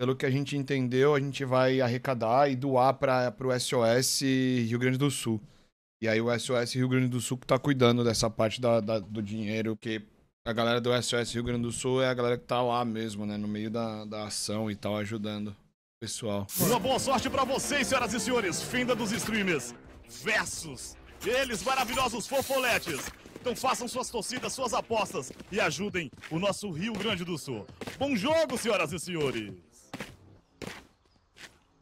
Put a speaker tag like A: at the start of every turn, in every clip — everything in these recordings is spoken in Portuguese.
A: pelo que a gente entendeu, a gente vai arrecadar e doar para o SOS Rio Grande do Sul. E aí o SOS Rio Grande do Sul que tá cuidando dessa parte da, da- do dinheiro, que a galera do SOS Rio Grande do Sul é a galera que tá lá mesmo, né? No meio da, da ação e tal, ajudando o pessoal.
B: Uma boa sorte pra vocês, senhoras e senhores. Finda dos streamers. Versus. Eles, maravilhosos fofoletes. Então façam suas torcidas, suas apostas e ajudem o nosso Rio Grande do Sul. Bom jogo, senhoras e senhores.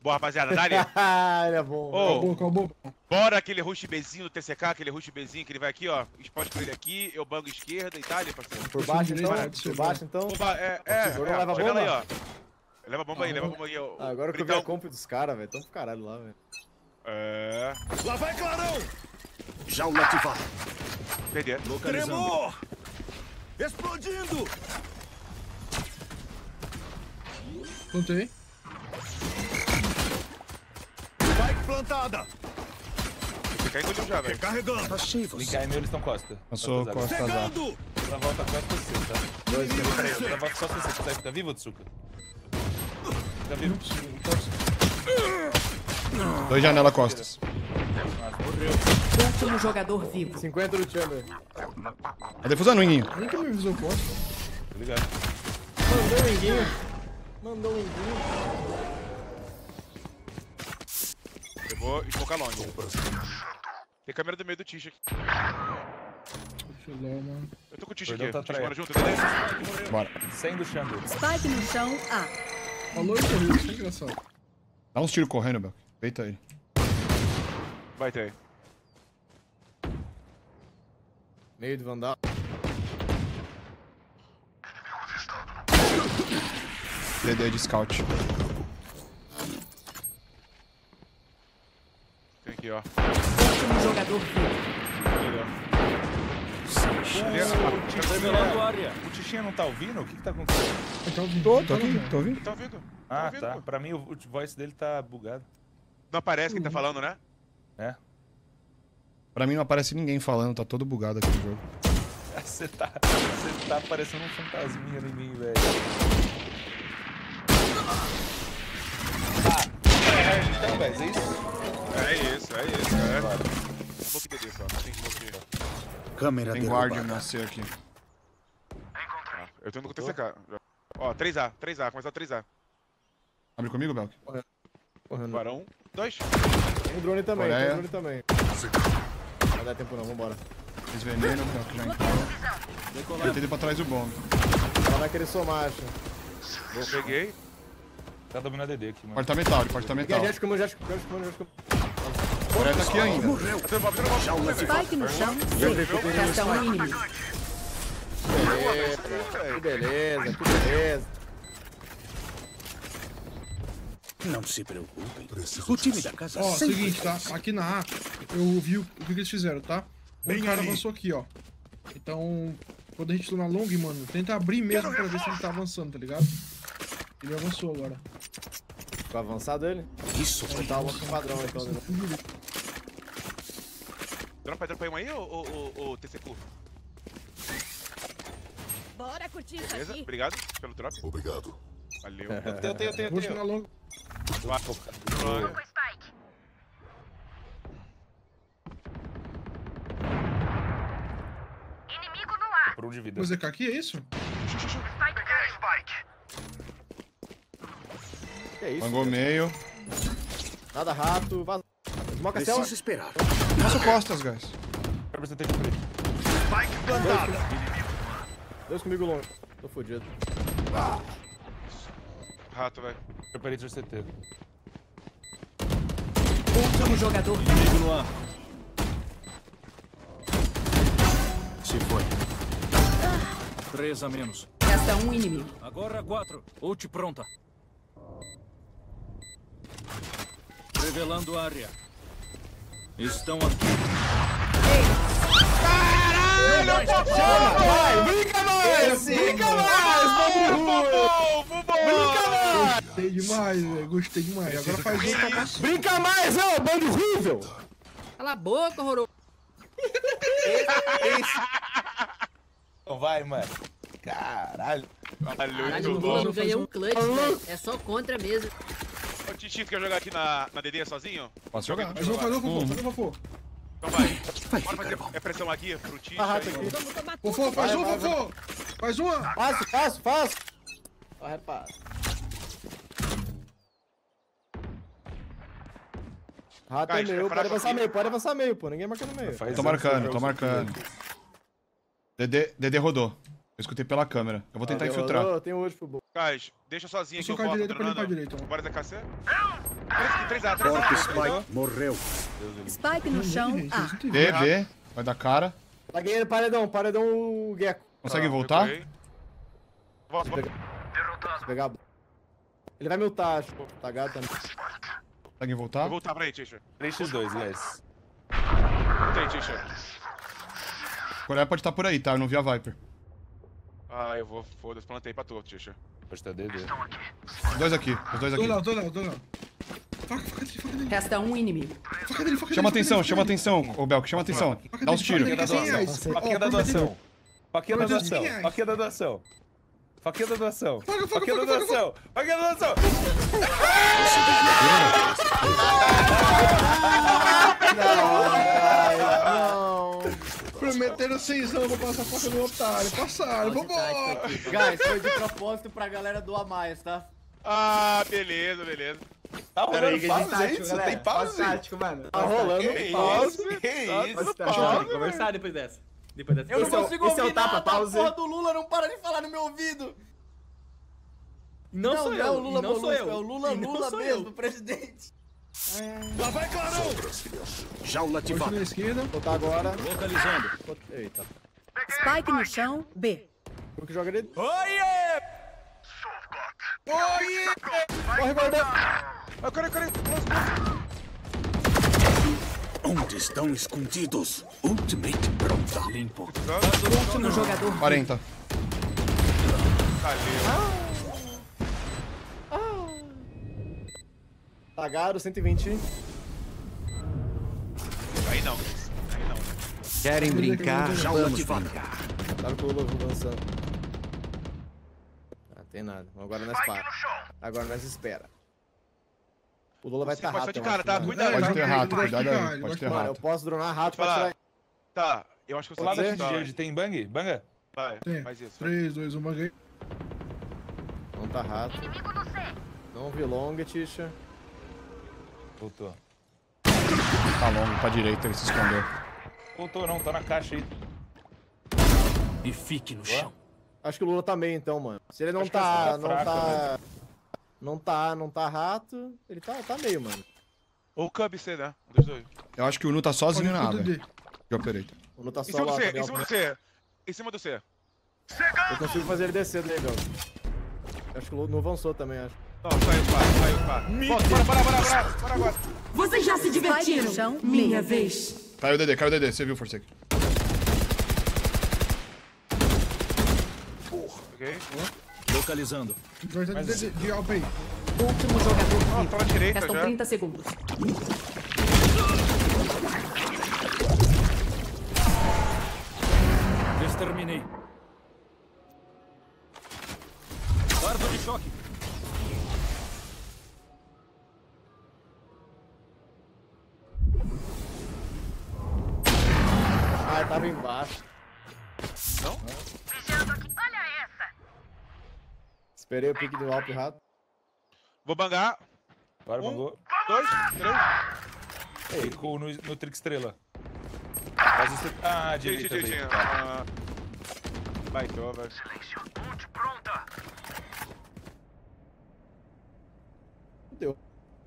C: Boa, rapaziada, dá ali.
D: Ah, ele é bom.
C: Ô,
E: Acabou, acabou.
C: bora aquele rush Bzinho do TCK, aquele rush Bzinho que ele vai aqui, ó. Explode com ele aqui, eu bango esquerda e tá ali, parceiro.
D: Por baixo então? Por baixo então?
C: Oba, é, é, é,
D: leva
C: chegando
D: bomba?
C: aí, ó. Leva a bomba aí, leva a bomba aí. ó.
D: Ah, agora que eu vi a comp dos caras, velho. Tão pro caralho lá, velho.
C: É.
B: Lá vai Clarão.
F: Jaula ativada.
C: Perder.
B: Tremor. Explodindo.
E: Plantei.
B: Plantada.
C: Cai engoliu já, velho.
B: Carregando.
F: Achei você.
G: Linkar e-mail, eles estão costa.
A: Passou
G: Costas
A: Costa Azar.
B: Chegando.
G: Outra volta costa você, tá?
D: Dois, três.
G: Peraí, outra volta só você. Você fica vivo, Tsuka? Fica vivo.
A: Dois janela costas.
H: Último jogador vivo.
D: 50 do Chamber.
A: Tá defusando o Inguinho.
E: Nunca me avisou posto.
G: Tô ligado.
D: Mandou um linguinho. Mandou um linguinho.
C: Eu vou esmocar longe. Tem câmera do meio do Tish aqui.
E: Deixa eu
C: tô com o Tish aqui.
G: tá
C: bora junto, beleza?
A: Bora.
G: Sem do Xandu.
H: Spike no chão, A.
E: Falou isso aí, isso é engraçado.
A: Dá uns tiros correndo, Belk. Peita ele.
C: Vai ter aí.
D: Meio de Vandal.
A: DD de scout.
C: Aqui, ó.
H: Último jogador vivo.
G: O Tichinha não tá ouvindo? O que que tá acontecendo?
E: Tá ouvindo?
A: Tô, tô aqui, tô ouvindo.
C: Tá ouvindo?
G: Ah,
C: ouvindo,
G: tá.
C: pô.
G: Pra mim, o, o voice dele tá bugado.
C: Não aparece quem tá falando, né?
G: É.
A: Pra mim não aparece ninguém falando, tá todo bugado aqui no jogo.
G: Você tá, você tá parecendo um fantasminha em mim, velho. Ah, é, então, velho, é isso?
C: É isso, é isso, é. Smoke DD só, não tem smoke.
F: Câmera
A: Tem guardian
F: derrubada.
A: nascer aqui.
C: Ah, eu tô indo com o TCK. Ó, 3A, 3A, começar 3A.
A: Abre comigo, Belk?
D: Correndo.
C: Barão, dois.
D: Tem um drone também,
A: Coreia.
D: tem um drone também. Não vai dar tempo não, vambora.
A: Fiz veneno, Belk já entrou. Eu tentei pra trás do bomb.
D: Ela vai querer somar, acho.
C: Eu peguei.
G: Tá dominando a DD aqui, mano.
A: Apartamental,
D: Peguei a
A: apartamental.
D: Jéssica, como Jéssica, Jéssica, como Jéssica.
A: Coreia tá aqui ainda.
F: Morreu.
H: Spike no chão, C. Um inimigo.
D: Que beleza, que beleza.
F: Não se preocupem. O time da casa
E: Ó,
F: sempre
E: seguinte, tá? Aqui na A, eu vi o, o que, eles fizeram, tá? Um
B: Bem
E: cara
B: ali.
E: avançou aqui, ó. Então, quando a gente tá na long, mano, tenta abrir mesmo pra ver se ele tá avançando, tá ligado? Ele avançou agora.
D: Ficou avançado ele?
F: Isso foi
D: Tá o padrão então. né?
C: Dropa, dropa aí um aí, ô, ô, ô, ô TCQ.
H: Bora curtir isso
C: Beleza? Obrigado pelo drop.
F: Obrigado.
C: Valeu.
G: Eu tenho, eu tenho, eu tenho.
E: Vou na long.
C: Vai.
G: Por um de vida.
E: Vou ZK aqui, é isso?
D: Que é isso?
A: Mangou meio.
D: Nada rato, vaza. Smoca céu.
F: Preciso esperar.
A: Faço costas, guys.
G: Representei de preto.
B: Spike plantada.
D: Dois comigo longe. Tô fudido.
C: Rato, velho.
G: Operator CT.
H: Último jogador.
B: Inimigo no ar.
F: Se foi.
B: Três a menos.
H: Resta um inimigo.
B: Agora quatro. Ult pronta. Revelando área. Estão aqui.
D: Brinca mais! Brinca mais,
E: Gostei demais, velho. Gostei demais. Agora faz outra pra
D: Brinca mais, ô, bando horrível!
H: Cala a boca, horroroso.
G: Então vai, mano. Caralho.
H: Caralho, o
C: Valeu,
H: Lula
C: bom.
H: não ganhou um clutch, velho. É só contra mesmo.
C: Ô, Titi, quer jogar aqui na, na DD sozinho?
A: Posso jogar.
E: Eu vou fazer o fofo, fazer o fofo.
C: Então vai. Bora fazer é pressão aqui pro Titi.
D: Tá rato
C: aí.
D: aqui.
E: Fofo, faz
D: Vai,
E: um,
D: vai,
E: fofo. Faz uma.
D: Faço, faço, faço. Ó, repara. Rato é meu,
C: é
D: pode avançar meio, pode avançar meio, pô. Ninguém marca no meio.
G: Faz
A: Tô marcando, tô marcando. Dedê, Dedê rodou. Eu escutei pela câmera. Eu vou tentar
D: Ah,
A: infiltrar.
D: Eu tenho hoje pro
C: Guys, deixa sozinho
E: Eu
C: aqui
E: sou
C: o
E: com a
C: Foto
E: direita pra limpar a
C: treinando.
E: direita, ó.
C: Bora DKC? 3A, 3A.
F: Porco Spike morreu.
H: Spike no chão. Ah,
A: B, B. Vai dar cara.
D: Paguei ele, paredão, paredão o Gecko.
A: Consegue voltar?
C: Recuei. Volta, volta.
D: Pegar a... Ele vai multar, acho. Tá gato também.
A: Consegue voltar?
C: Vou voltar pra aí, Tisha.
G: 3x2, guys.
C: Tem, Tisha.
A: Coreia pode estar por aí, tá? Eu não vi a Viper.
C: Ah, eu vou. Foda-se, plantei pra tu, Tisha.
G: Pode estar DD.
A: Os dois aqui, os dois aqui.
E: lá, tô lá, tô lá. Faca, faca dele, faca dele.
H: resta um inimigo.
E: Faca dele, faca
A: Chama
E: dele,
A: atenção,
E: faca
A: chama
E: dele.
A: atenção, ô Belk, chama atenção.
E: Faca
A: Dá uns tiros.
G: Faquinha da doação. Faquinha da doação. Faquinha da doação. Faquinha da doação. Faquinha da doação. Faquinha da doação.
D: Não.
E: Prometeram seisão, vou passar a faca no otário. Passaram, vambora.
D: Guys, foi de propósito pra galera do Amais, tá?
C: Ah, beleza, beleza.
G: Tá rolando
D: a gente
G: pausa
D: tá,
G: aí? Você tem pausa aí?
I: mano.
D: Tá rolando
G: isso? Que isso?
I: Eu conversar depois dessa. Depois dessa.
D: Eu não
I: é o-
D: consigo
I: é o
D: ouvir
I: tapa,
D: nada, a
I: pause.
D: porra do Lula não para de falar no meu ouvido.
I: Não, sou
D: não
I: eu.
D: é o Lula
I: não sou eu.
D: é o Lula
I: e não
D: Lula
I: sou
D: mesmo,
I: eu.
D: presidente.
F: Jaula ativada.
E: na esquerda.
D: Botar agora.
F: Localizando.
D: Eita.
H: Spike no chão. B.
D: O que joga ele?
E: Oiê!
D: Corre, guarda.
C: Ah, corre, corre.
F: Onde estão escondidos? Ultimate pronta. Limpo.
H: Último jogador.
A: 40.
D: Tagaro, 120.
C: Aí não. Aí não.
F: Querem
E: brincar?
F: Jaula ativada.
D: Tá com o Lula dançando. Ah, tem nada. Agora nós para. Agora nós espera. O Lula vai
C: Você
D: estar
C: só
D: rápido.
C: de
D: eu
C: cara, tá? Cuidado.
A: Pode
E: vai
A: ter rato, cuidado aí. Pode ter.
D: Mano, eu
A: rato.
D: posso dronar rato pra tirar.
C: Tá, eu acho que eu sei
G: que
C: que
G: de
C: tá.
G: onde tem bang? Banga?
C: Vai,
E: Tem.
C: faz isso.
E: 3, 2, 1, banguei.
D: Não tá rato. Não vi long, Tisha.
G: Voltou.
A: Tá longo, pra direita, ele se escondeu.
G: Voltou não, tá na caixa aí.
F: E fique no chão.
D: Acho que o Lula tá meio então, mano. Se ele não
G: Acho
D: tá.
G: tá
D: não
G: fraca,
D: tá. Não tá, não tá rato, ele tá, tá meio, mano.
C: Ou o Cub C, né? Um dos dois.
A: Eu acho que o Unu tá sozinho na A,
E: Pode
A: velho.
E: tudo
A: De operator.
D: O Lula tá
C: Em
D: só
C: cima do
D: lá.
C: C, em cima do C. Em cima do C.
D: Eu consigo fazer ele descer velho. Acho que o Lula não avançou também, acho.
C: Não, saiu o pá, saiu o. Volta, bora, bora, bora, bora, bora agora.
H: Vocês já se divertiram? Chão, minha vez.
A: Caiu o DD, caiu o DD. Você viu, Forsake?
C: Ok.
F: Localizando.
E: Estar de, de, de alpa aí.
H: Último jogador
C: Ó,
H: vivo.
C: tá na direita
H: Restam
C: já.
H: 30 segundos.
F: Exterminei.
D: Ah, ele tava embaixo.
C: Não?
D: Esperei o pique do Alp rato.
C: Vou bangar.
G: Agora
C: Um.
G: bangou.
C: Dois, três.
G: Ficou no, no Trick Estrela. Faz isso. Ah,
C: Direita,
G: direita.
C: direitinho.
G: direita.
C: Ah, Baitou, velho.
D: Fudeu.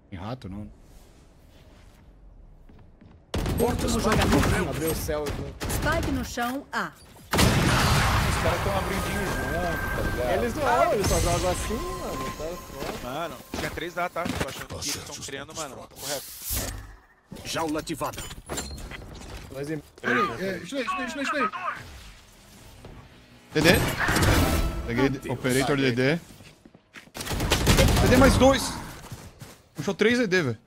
A: Tem rato, não.
H: Último jogador.
D: Abriu o céu aqui.
H: Spike no chão. A.
G: Os caras estão abrindo junto, tá ligado?
D: Eles não, eles só jogam assim, mano. Tá.
C: Mano, tinha três A, tá? Tô achando que eles estão criando, mano. Correto.
F: Jaula ativada.
D: Mas em...
E: Peraí, Snake, Snake, Snake.
A: DD. Peguei Operator DD. DD mais dois. Puxou três DD, velho.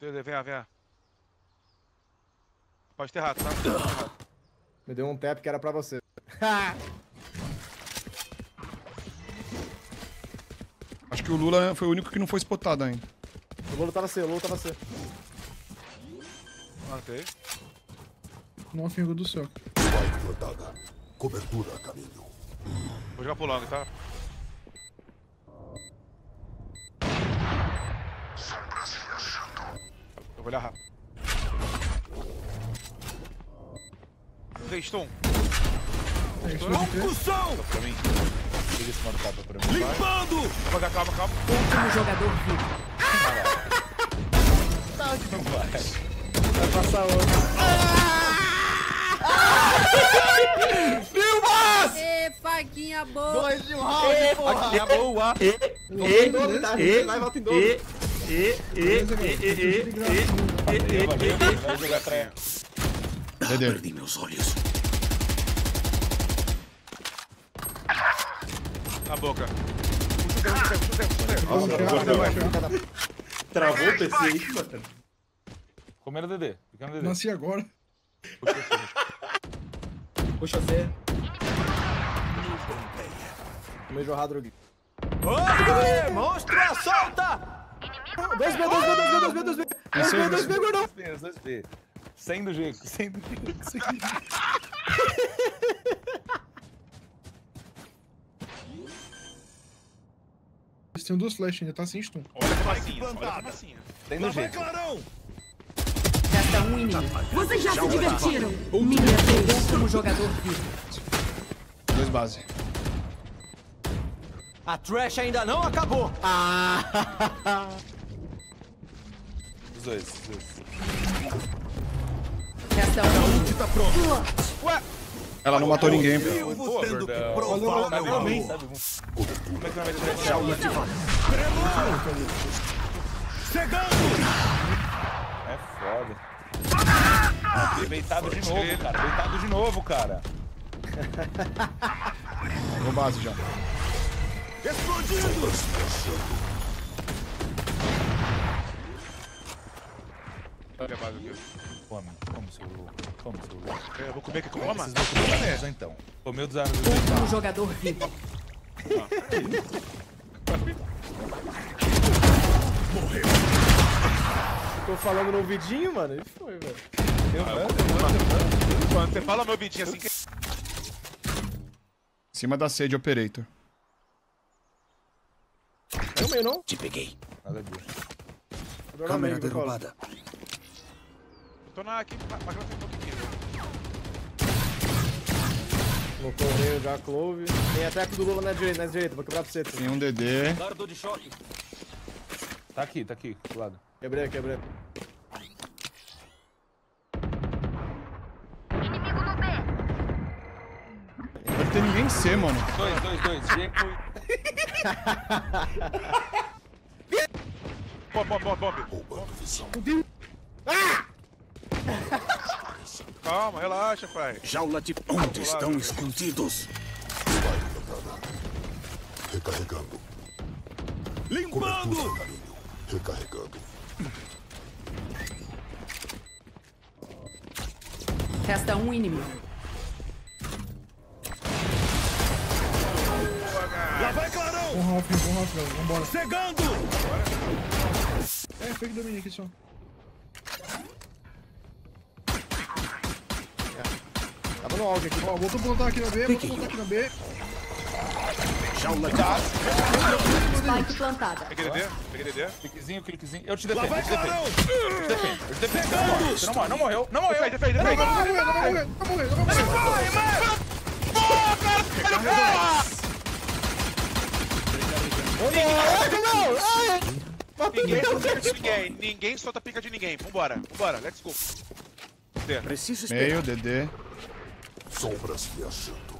C: Vem, vem, vem. Pode ter rato, tá?
D: Me deu um tap que era pra você.
A: que o Lula foi o único que não foi spotado ainda.
D: O Lolo tá na C, o Lolo tá na C.
C: Matei.
E: Não fingo do céu.
J: Cobertura a caminho.
C: Vou jogar pro long, tá? Eu vou olhar rápido.
E: É.
G: Pra mim. Liga esse mano capa pra mim. Vai.
C: Calma, calma, calma.
H: Último jogador vivo.
D: Vai passar outro.
H: Ê, faquinha boa.
D: Dois de um round, porra.
I: Aqui é boa.
D: Em dobro, tá? A gente vai e volta em dobro.
E: Beleza, velho. Tudo de graça.
G: Valeu, valeu, valeu. Vai jogar atrás.
A: Dedê.
F: Perdi meus olhos.
C: Na boca. Puxa o tempo, puxa o tempo, puxa o tempo.
E: Vamos
G: Nossa,
E: criar,
G: vai, vai.
I: Travou o PC aí, mano.
G: Comendo Dedê. Fica no Dedê.
E: Nasci agora.
I: Puxa você.
D: Meio jorrado, Gui.
I: Monstro, solta!
D: 2B, 2B, 2B, 2B, 2B.
A: Esse é-
D: 2B, 2B, gordão.
G: Dois P, os dois P. Sem do G, sem do G, sem do G.
E: Eles têm duas flash ainda, tá sem stun.
C: Olha a fumacinha, olha a fumacinha.
G: Sem do G.
H: Resta um inimigo. Vocês já se divertiram. Minha vez. Último jogador vivo.
A: Dois base.
I: A trash ainda não acabou.
G: Os dois, os dois.
H: Resta um.
A: Ela não matou ninguém.
G: Sabe, sabe, Como é que vai meter É foda. Deitado de novo, cara. Deitado de novo, cara.
A: Pegou base já.
C: Olha a base aqui.
G: Come, come seu louco. Come seu louco.
C: Eu vou comer aqui com uma
G: Esses dois começam então. Comeu dos anos.
H: Último jogador vivo.
D: Tô falando no ouvidinho, mano. Isso foi, velho.
C: Quando você fala meu bitinho assim, que...
A: Em cima da sede operator.
D: Eu meio, não?
F: Te peguei.
G: Nada disso.
F: Câmera derrubada.
C: eu tô na aqui, mas ela tem um pouquinho.
D: No correio já, Clove. Tem ataque do Lula na direita, na direita. Vou quebrar pra você.
A: Tem um DD.
I: Dardo de choque.
G: Tá aqui, tá aqui, do lado.
D: Quebrei, quebrei.
A: Não deve ter ninguém em C, mano.
G: Dois, dois, dois. Foi.
C: Bomb, bomb, bomb, bomb.
J: Roubando visão.
C: Calma, relaxa, pai.
F: Jaula de onde estão escondidos?
J: Recarregando. Limpando! Recarregando.
H: Resta um inimigo.
E: Bom Ralph, bom Ralph. Vambora. Cegando! É, fake só.
D: No auge aqui.
E: Ó, a plantar aqui na B, a plantar aqui na B.
F: Jaula de
H: Spike plantada.
C: Peguei DD, peguei DD.
G: Cliquezinho, cliquezinho. Eu te defendo, eu te defendo. Eu te defendo, eu te defendo. Não morre, não morreu, não morreu.
C: Defende, defende, defende.
E: Não vai morrer, não vai morrer, não vai morrer, não vai morrer.
C: Ninguém solta pica de ninguém. Ninguém solta pica de ninguém. Vambora, vambora, let's go.
F: Preciso esperar.
A: Meio, DD.
J: Sombras viajando.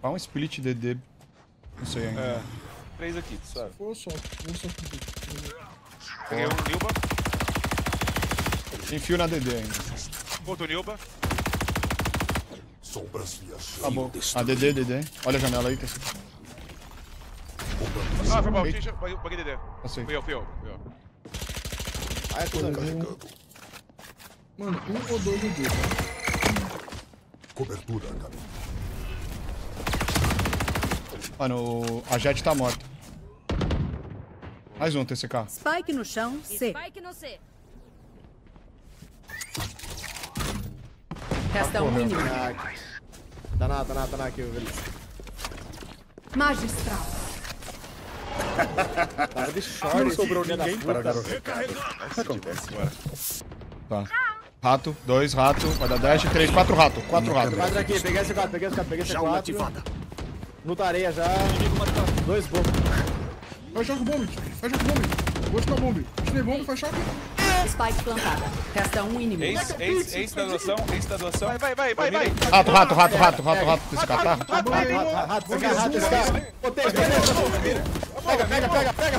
A: Qual um split DD? Não sei ainda.
G: É. Três aqui, suave.
E: Vou só, vou só.
C: Peguei um Nilba,
A: Tem fio na DD ainda.
C: outro Nilba.
J: Sombras viajando.
A: Acabou. A DD, DD. Olha a janela aí, terceiro.
C: Ah, foi mal, peguei DD.
A: Passei.
C: Fui eu, fui eu. Fui eu.
D: Ah, é tudo ali.
E: Mano, um ou dois no B.
J: Cobertura caminho.
A: Mano, o- a Jet tá morta. Mais um, TCK.
H: Spike no chão, C.
K: Spike no C.
H: Resta um inimigo.
D: Tá na, tá na, tá na aqui, velho.
H: Magistral.
D: Tava de short.
G: Não sobrou ninguém para garoto.
C: Acontece, bora.
A: Tá. Rato, dois rato, vai dar dash, três, quatro rato, quatro rato.
D: Quatro aqui, peguei esse quatro, peguei esse quatro, peguei esse quatro. Luta areia já. Dois bombos.
E: Faz choque bomb. Faz choque bomb. Vou tirar bomb. Tirei bomb, faz choque.
H: Spike plantada. Resta um inimigo.
G: Ace, ace, ace da doação, ace da doação.
C: Vai, vai, vai, vai, vai.
A: Rato, rato, rato, rato, rato, rato, TCK, tá?
D: Rato, rato, rato, pega rato, esse cara. Botei, beleza. Pega, pega, pega, pega.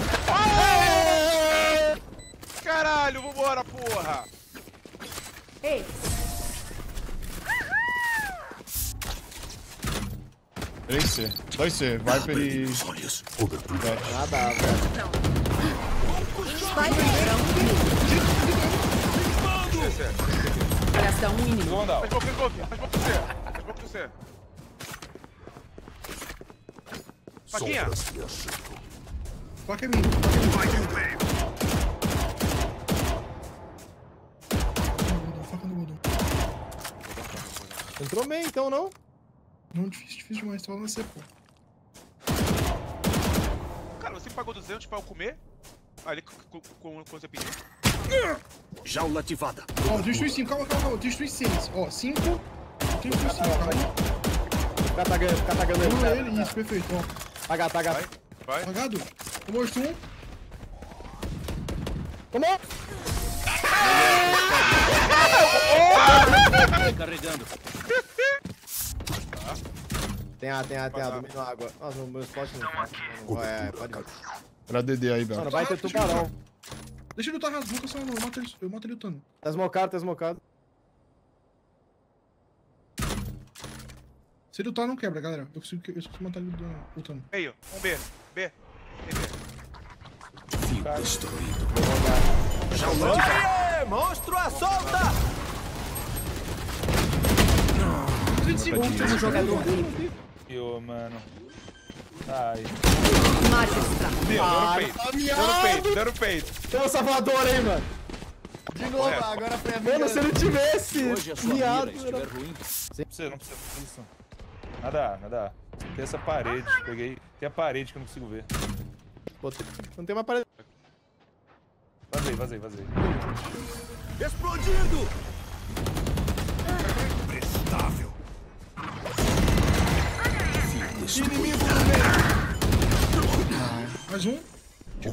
C: Caralho, vambora, porra.
H: Ei,
A: Três C, dois C, Viper e...
D: Nada, velho.
H: Spike no chão, inimigo. Resta um inimigo.
G: Segundo andar.
C: Faz pouco, faz pouco, faz pouco você. Faz pouco você. Faquinha.
E: Faca é minha. Faca é minha.
D: Entrou meio então, não?
E: Não, difícil, difícil demais. Tava na C, pô.
C: Cara, você pagou 200 pra eu comer? Ali, com, com, com, com você pediu.
F: Jaula ativada.
E: Ó, destrui 5, calma, calma, calma. Destrui 6. Ó, 5. Destrui 5, calma.
D: Fica tagando, fica tagando ele.
E: Pula ele, isso, perfeito, ó.
D: Taga, taga.
C: Vai.
E: Apagado. Tomou morto um.
D: Tomou!
F: Carregando.
D: Tem A, tem A, tem A, domina a água. Nossa, meus potes não. não vai, é, pode.
A: Pra DD aí,
D: Mano,
A: Bel.
D: vai ter tubarão.
E: Deixa ele lutar nunca só não. Eu mato ele, eu mato ele lutando.
D: Tá smocado, tá smocado.
E: Se ele lutar, não quebra, galera. Eu consigo, eu consigo matar ele lutando-.
C: Meio. Um B. B.
F: Fio destruído.
I: Aê, monstro à solta!
H: Último jogador vivo.
G: Yo, mano. Ai.
H: Magistral.
G: Deu, deu no peito. Deu no peito, deu no peito.
D: Tem um salvador aí, mano.
C: De novo,
D: agora foi a Mano, se ele tivesse
F: Hoje a sua
D: miado,
F: mira estiver ruim,
G: Não precisa, não precisa fazer isso. Nada, nada. Tem essa parede, peguei. Tem a parede que eu não consigo ver.
D: Não tem uma parede.
G: Vazei, vazei, vazei.
I: Explodindo!
F: Prestável. Fio destruído.
E: Mais um.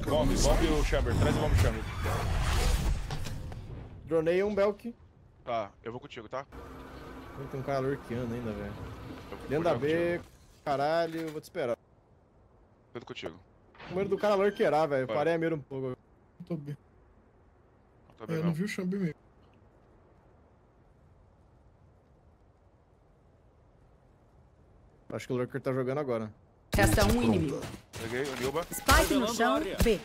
G: Bomb, bomb o Chamber. Traz o bomb Chamber.
D: Dronei um Belk.
C: Tá, eu vou contigo, tá?
D: Tem um cara lurkeando ainda, velho. Dentro da B, caralho, eu vou te esperar.
C: contigo. Tudo contigo.
D: O número do cara lurkerar, velho. Parei a mira um pouco.
E: Tô bem.
C: Tá
E: É,
C: bem,
E: eu
C: não.
E: não vi o Chamber mesmo.
D: Acho que o lurker tá jogando agora.
H: Resta um inimigo.
C: Peguei o Nilba.
H: Spike no chão, B.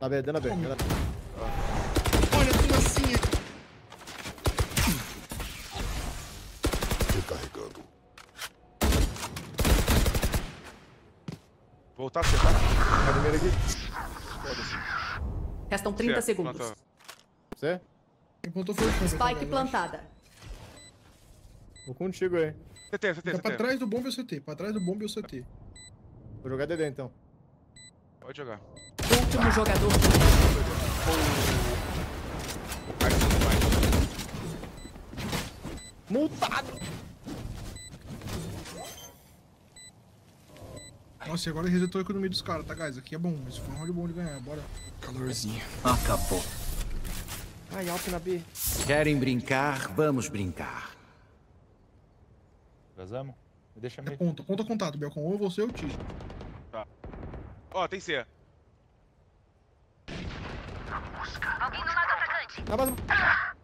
D: Tá B, dentro da B. dentro da B.
E: Olha, tudo assim.
J: Recarregando.
C: Voltar a tá?
D: Tá primeiro aqui.
H: Restam 30
C: Certo,
H: segundos.
C: planta.
D: Você?
E: Quem plantou foi o Chamber.
H: Spike
E: tá,
H: plantada.
D: Vou contigo aí.
C: CT, CT,
E: Tá pra
C: CT.
E: trás do bombe e o CT. Pra trás do bombe e o CT.
D: Vou jogar DD então.
C: Pode jogar.
H: Último jogador.
D: Multado!
E: Nossa, e agora resetou a economia dos caras, tá, guys? Aqui é bom. Isso foi um round bom de ganhar. Bora.
A: Calorzinho.
F: Acabou.
D: Ai, alto na B.
F: Querem brincar? Vamos brincar.
G: Vazamos? Me deixa
E: É
G: meio.
E: ponta. Conta contato, Belcon. Ou você ou o Tite.
C: Ó, tem C.
D: Tá, mas...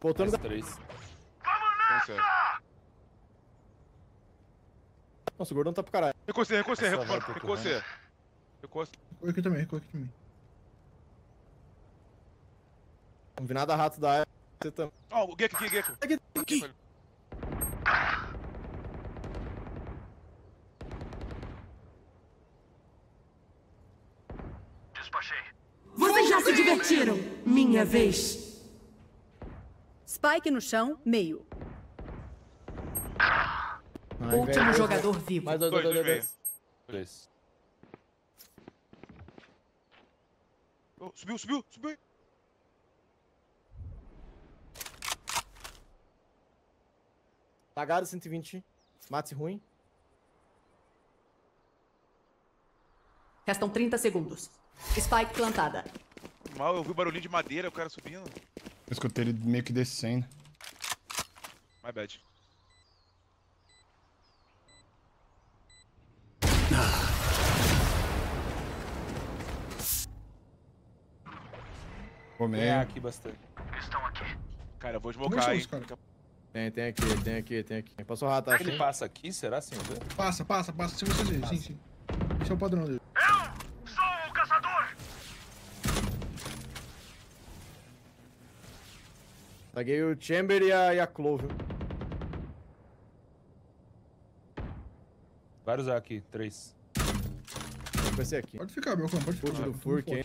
D: Voltando da...
G: Três.
C: Tem C.
D: Nossa, o gordão tá pro caralho.
C: Recuou C, recuou C, recuou recuou C. Recuou C.
E: Recuo aqui também, recuo aqui também.
D: Não vi nada rato da área. Você também.
C: Ó, o Gecko Despachei. Vocês
F: já
H: se divertiram! Minha vez!
K: Spike no chão, meio.
H: Ai, Último velho. jogador vivo.
D: Mais dois, dois, dois. dois, dois.
G: dois.
C: Oh, subiu, subiu, subiu!
D: Tagado 120. Mate ruim.
H: Restam 30 segundos. Spike plantada.
C: Mal, eu vi o barulhinho de madeira, o cara subindo.
A: Eu escutei ele meio que descendo.
C: My bad.
A: Vou meio.
G: aqui bastante.
C: Cara, eu vou
E: Como
C: smocar,
E: são
C: hein.
E: os caras?
D: Tem, tem aqui, tem aqui, tem aqui. Passou rato, acho.
G: Ele
D: hein?
G: passa aqui, será assim? Vê?
E: Passa, passa, passa. Se você sim, sim. Esse é o padrão dele.
D: Taguei o Chamber e a, e a Clove.
G: Vários aqui, três.
D: Vai ser aqui.
E: Pode ficar, meu cão, pode ficar.
D: Fute do
E: Tamo
D: Furk, hein?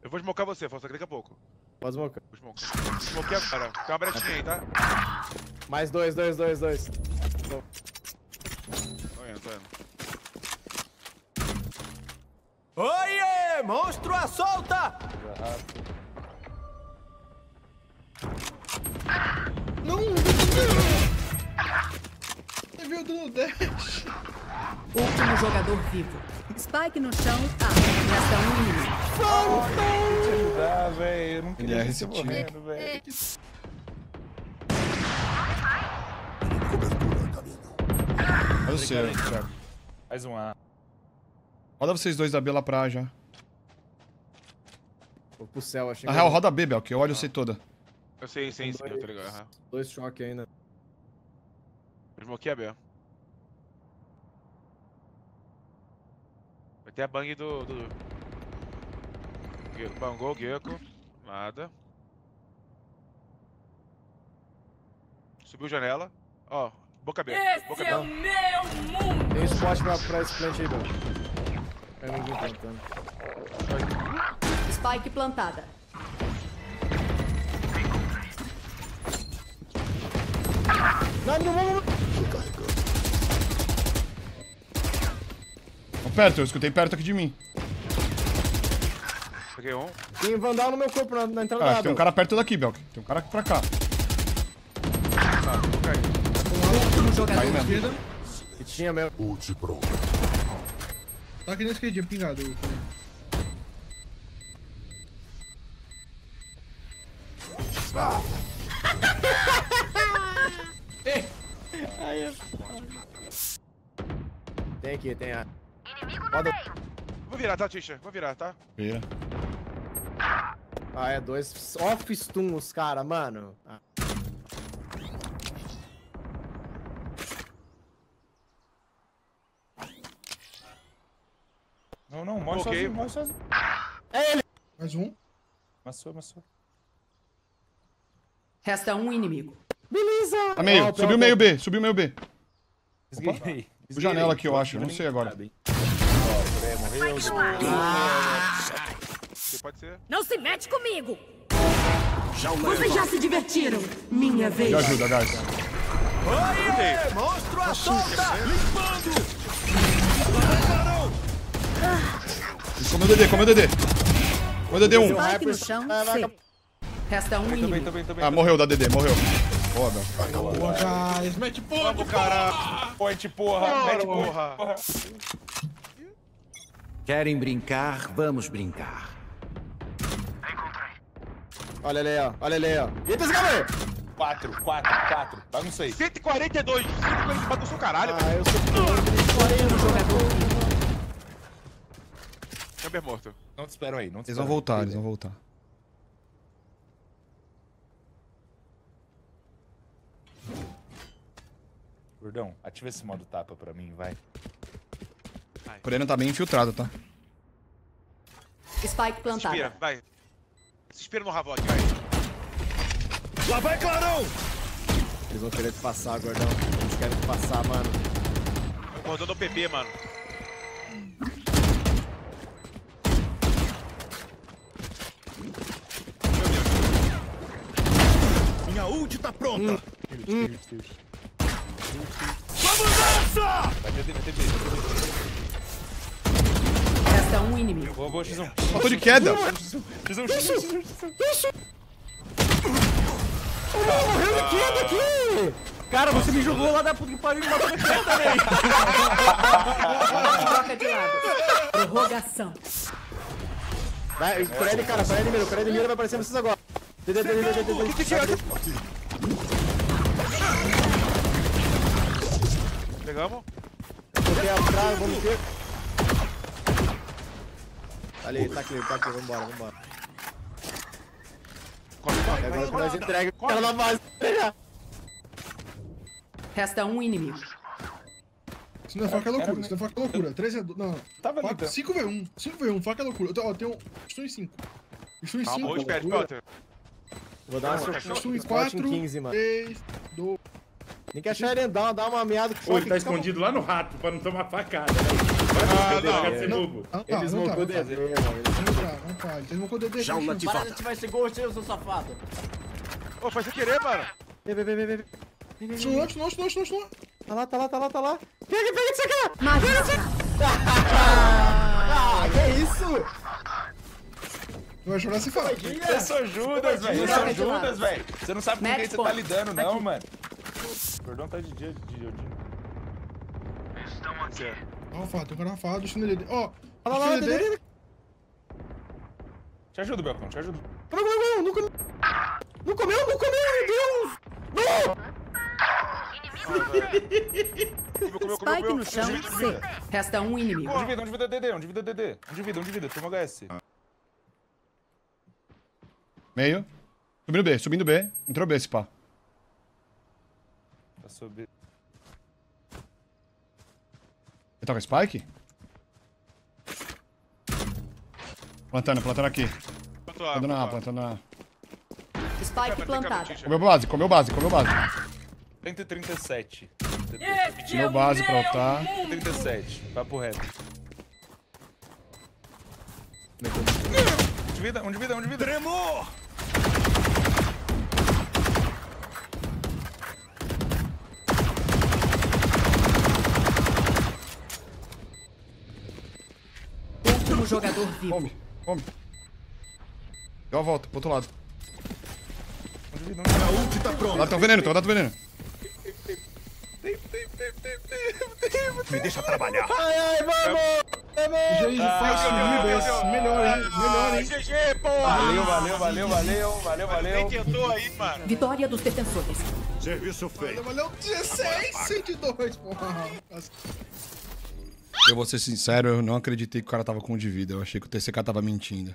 C: Eu vou smocar você, Falso, daqui a pouco.
D: Pode smocar.
C: Vou smocar. Smoquei agora. Tem uma brechinha aí, tá?
D: Mais dois, dois, dois, dois.
C: Tô indo, tô indo.
I: Oiê! Monstro à solta!
E: Não! Você viu do dash?
H: Último jogador vivo.
K: Spike no chão, A. Resta um inimigo.
G: te ajudar, velho. Eu não
A: Ele
G: queria
A: é
G: ver você morrendo, velho.
J: Caminho.
A: Olha o seu, Thiago.
G: Mais um A.
A: Roda vocês dois da B lá pra A já.
D: Vou pro céu, achei
A: Na real, roda B, Belk. Eu olho você toda.
C: Eu sei, sei,
D: dois,
C: eu tô ligado.
D: Dois choques ainda.
C: Eu smoquei a B. Ter a bang do... do... Bangou, Gecko. Nada. Subiu janela. Ó, boca aberta. Boca
H: Esse é o meu mundo.
D: Tem spot pra, pra esse plant aí, Bel. É ninguém plantando.
H: Spike plantada.
D: Não, não, não, não.
J: Recarregando.
A: Ó, perto, eu escutei perto aqui de mim.
C: Peguei um.
D: Tem Vandal no meu corpo na, na entrada
A: Ah,
D: da
A: tem um cara perto daqui, Belk. Tem um cara aqui pra cá.
C: Tá, vou cair.
H: Último jogador
A: Aí mesmo.
E: Esquerda.
D: E tinha mesmo.
J: Ult pronto.
E: Tá aqui na esquerdinha, pingado.
D: Tem aqui, tem a.
C: Vou virar, tá, Tisha? Vou virar, tá?
A: Vira.
D: Ah, é dois. Off stun os cara, mano. Ah,
G: Não, não, morre
C: Ok.
G: sozinho, morre sozinho.
E: Mais um.
G: Massou, massou.
H: Resta um inimigo.
D: Beleza!
A: Tá meio.
D: Ó,
A: Subiu meio B. Subiu meio B.
G: Esgueirei.
A: O janela aqui, eu acho. Eu não sei agora.
C: Pode ser.
K: Não se mete comigo!
H: Vocês já se divertiram. Minha vez.
A: Me ajuda, guys.
I: Oiê! Monstro à solta!
A: Comeu o DD, comeu o DD. Comeu o DD 1.
K: Spike no chão,
D: Ah, vai,
K: C.
H: Resta um
G: Também,
H: inimigo.
G: também, também.
A: Ah, morreu da DD, morreu. Bel.
E: Boa, guys. Mete
C: Vamos, cara!
G: Point, porra. Mete porra.
F: Querem brincar? Vamos brincar.
D: Olha ele aí, ó. Olha ele aí, ó. Eita, esse cara aí!
G: Quatro, quatro, quatro. Bagunça aí.
C: 142! 142 bagunçou o caralho.
D: Ah, eu sou
H: Último jogador.
C: Chamber morto.
G: Não te espero aí, não te
A: Eles vão voltar, eles vão voltar.
G: Gordão, ativa esse modo tapa pra mim, vai.
A: O não tá bem infiltrado, tá?
H: Spike plantado.
C: Se inspira, vai. Se inspira no Havok, vai.
B: Lá vai, Clarão!
D: Eles vão querer te passar, gordão. Eles querem te passar, mano.
C: Gordão do PB, mano.
I: Minha ult tá pronta! Hum. Hum.
B: Vamos nessa!
G: Vai, ter vai, vai, ter vai.
K: Resta um inimigo.
G: Boa, boa, X1.
A: Faltou de queda.
G: X1, X1, X1.
D: Isso! Ô, mano, morreu de queda aqui! Cara, você me jogou lá da puta que pariu e me matou de queda, velho!
K: Troca de lado. Prorrogação.
D: Vai, por ele, cara, por ele mira, por ele mira vai aparecer vocês agora. DD.
C: que chega? Pegamos.
D: Botei atrás, vamos Ali, tá clear, tá clear, vambora, vambora.
C: Corre, corre,
D: Agora que nós entrega o cara na base.
K: Resta um inimigo.
E: Isso não é faca é loucura, isso não é faca é loucura. 3 é. Não,
G: Tava ali,
E: faca,
G: então.
E: 5v1. 5v1, faca é loucura. Ó, tem um. Estou em 5. Estou em 5.
C: Calma, hoje Potter.
D: Vou dar uma
E: Estou em
D: em
E: 4.
D: 15, mano.
E: 3, 2.
D: Tem que achar ele andar, dar uma meada com choque.
L: ele tá escondido lá no rato pra não tomar facada. Né?
C: Ah, não.
E: Não, não tá,
D: Ele
E: não tá.
D: smocou
E: Não
D: o DD,
E: não tá. Ele smocou o DD.
I: De
E: chute.
I: Para de ativar esse gol, seu safado.
C: Ô, foi sem querer, mano.
D: Vem, vem, vem, vem, vem.
E: Estou, estou, estou, estou, estou.
D: Tá lá, tá lá, tá lá, tá lá. Pega, pega isso aqui!
K: Magia.
D: Ah, que isso?
E: Vai chorar se fala.
G: Eu sou Judas, velho. Eu sou
K: de.
G: Judas, velho. Você não sabe com quem você tá lidando, não,
K: Aqui.
G: mano. O Gordão tá de dia, de dia.
E: Alfa, tem um cara alfa, deixa ele. Ó,
D: Olha lá, lá,
E: deixa
D: DD,
E: ele.
D: DD.
G: Te ajudo, Belcão, te ajudo.
D: Não comeu, não comeu. Não comeu, não comeu, meu Deus! Não!
K: Spike no chão. C. Resta um inimigo.
G: Um de vida, um de vida, DD, um de vida, DD. Um de vida, um de vida, toma HS.
A: Meio. Subindo B, subindo B. Entrou B esse pá.
G: Passou B.
A: Ele tá com Spike? Plantando, plantando aqui.
C: A,
A: Plantando na A, plantando na A.
K: Spike plantada.
A: Comeu base, comeu base, comeu base.
G: 137.
A: Comeu base pra ultar.
G: 37, papo reto. Um de vida, um de vida, um de vida.
B: Tremor!
K: Jogador vivo.
A: Come, come. Deu a volta, pro outro lado.
I: A ult tá pronta.
A: Lá tá o veneno, tá lá tá o veneno.
I: Me deixa trabalhar.
D: Ai, ai, vamos!
E: GG, fácil, mil vezes. Melhor, hein? Melhor, hein?
C: GG, porra!
G: Valeu, valeu, valeu, valeu, valeu, valeu.
C: Quem tentou aí, mano?
K: Vitória dos defensores.
I: Serviço feito.
E: Valeu 16, 102, porra.
A: Eu vou ser sincero, eu não acreditei que o cara tava com um de vida. Eu achei que o TCK tava mentindo.